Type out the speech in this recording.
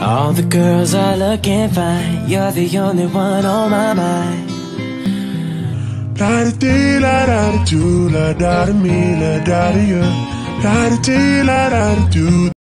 All the girls are looking fine. You're the only one on my mind. La da dee, la da da do, la da da me, la da da you. La da dee, la da da do.